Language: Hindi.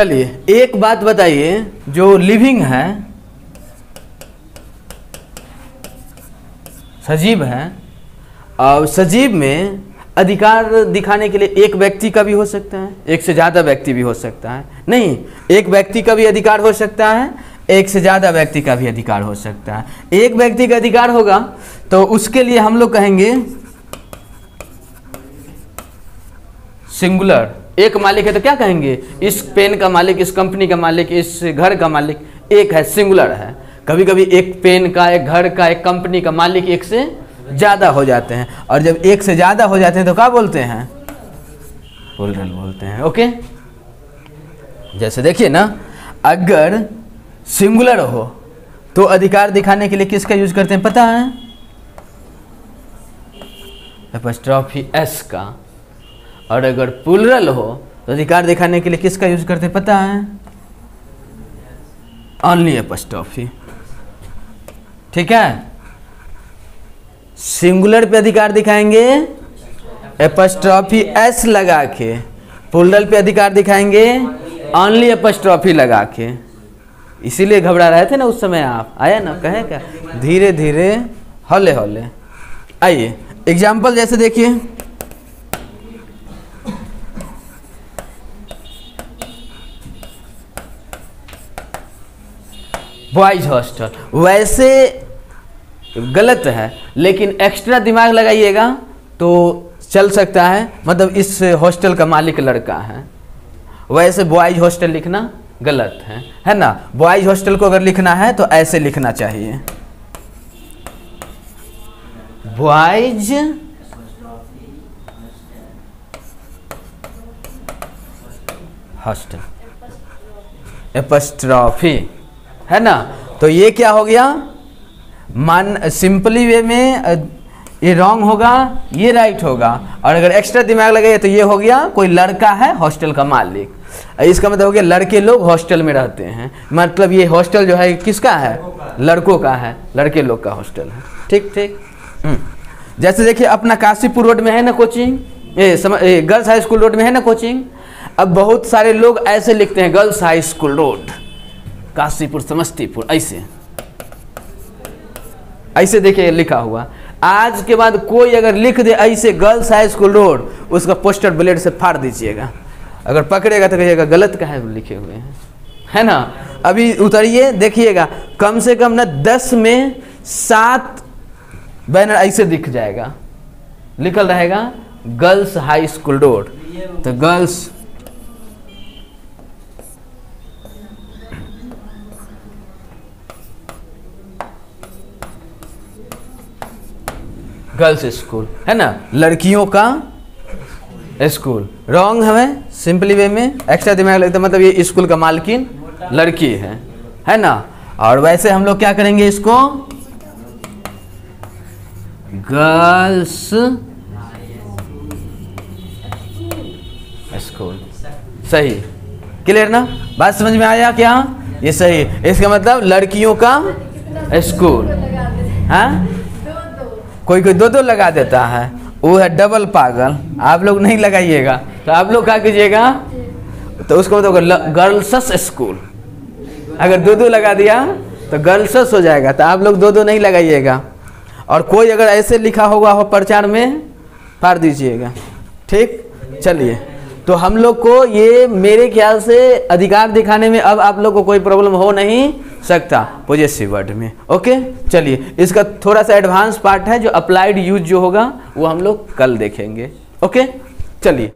चलिए, एक बात बताइए, जो लिविंग है, सजीव है, और सजीव में अधिकार दिखाने के लिए एक व्यक्ति का भी हो सकता है, एक से ज़्यादा व्यक्ति भी हो सकता है। नहीं, एक व्यक्ति का भी अधिकार हो सकता है, एक से ज़्यादा व्यक्ति का भी अधिकार हो सकता है। एक व्यक्ति का अधिकार होगा तो उसके लिए हम लोग कहेंगे सिंगुलर एक मालिक है तो क्या कहेंगे? इस पेन का मालिक, इस कंपनी का मालिक, इस घर का मालिक एक है, सिंगुलर है। कभी कभी एक पेन का, एक घर का, एक कंपनी का मालिक एक से ज़्यादा हो जाते हैं। और जब एक से ज़्यादा हो जाते हैं तो क्या बोलते हैं? प्लूरल बोलते हैं। ओके? जैसे देखिए ना, अगर सिंगुलर हो तो अधिकार दिखाने के लिए किसका यूज़ करते हैं पता है? एस का। और अगर पुलरल हो तो अधिकार दिखाने के लिए किसका यूज़ करते पता है? ओनली एपस्ट्रॉफी ठीक है? सिंगुलर पे अधिकार दिखाएँगे एपस्ट्रॉफी एस लगा के पुलरल पे अधिकार दिखाएँगे ऑनली एपस्ट्रॉफी लगा के। इसीलिए घबरा रहे थे ना उस समय आप। आया ना, कहे क्या? धीरे धीरे हौले हौले आइए एग्ज़ाम्पल जैसे देखिए। बॉयज़ हॉस्टल वैसे गलत है, लेकिन एक्स्ट्रा दिमाग लगाइएगा तो चल सकता है। मतलब इस हॉस्टल का मालिक लड़का है। वैसे बॉयज़ हॉस्टल लिखना गलत है है ना? बॉयज़ हॉस्टल को अगर लिखना है तो ऐसे लिखना चाहिए। बॉयज़ हॉस्टल एपस्ट्रॉफी है ना? तो ये क्या हो गया? मान सिंपली वे में ये रॉन्ग होगा, ये राइट होगा। और अगर एक्स्ट्रा दिमाग लगे तो ये हो गया, कोई लड़का है हॉस्टल का मालिक। इसका मतलब हो गया, लड़के लोग हॉस्टल में रहते हैं। मतलब ये हॉस्टल जो है किसका है? लड़कों का है। लड़के लोग का हॉस्टल है। ठीक ठीक? हम्म। जैसे देखिए, अपना काशीपुर रोड में है ना कोचिंग ये सम- ये गर्ल्स हाई स्कूल रोड में है ना कोचिंग अब बहुत सारे लोग ऐसे लिखते हैं girls high school road Kashipur, Samastipur, ऐसे। ऐसे देखिए लिखा हुआ। आज के बाद कोई अगर लिख दे ऐसे गर्ल्स हाई स्कूल रोड उसका पोस्टर ब्लेड से फाड़ दीजिएगा। अगर पकड़ेगा तो कहिएगा, गलत का है लिखे हुए हैं? है ना? अभी उतरिए, देखिएगा। कम से कम ना दस में सात बैनर ऐसे दिख जाएगा। लिखल रहेगा गर्ल्स हाई स्कूल रोड तो गर्ल्स गर्ल्स स्कूल है ना? लड़कियों का स्कूल रॉन्ग हमें सिंपली वे में एक्स्ट्रा दिमाग लगता है मतलब ये स्कूल का मालकिन लड़की है है ना? और वैसे हम लोग क्या करेंगे इसको? गर्ल्स स्कूल सही. क्लियर ना? बात समझ में आया क्या? ये सही. इसका मतलब लड़कियों का स्कूल हाँ? कोई कोई दो दो लगा देता है। वो है डबल पागल। आप लोग नहीं लगाइएगा। तो आप लोग क्या कीजिएगा? तो उसको मतलब होगा गर्ल्स स्कूल अगर दो दो लगा दिया तो गर्ल्स हो जाएगा। तो आप लोग दो दो नहीं लगाइएगा। और कोई अगर ऐसे लिखा होगा हो प्रचार में पार दीजिएगा। ठीक? चलिए। तो हम लोग को ये मेरे ख्याल से अधिकार दिखाने में अब आप लोग को कोई प्रॉब्लम हो नहीं। सकता पोजेसिव वर्ड में। ओके चलिए, इसका थोड़ा सा एडवांस पार्ट है, जो अप्लाइड यूज़ जो होगा, वो हम लोग कल देखेंगे। ओके चलिए।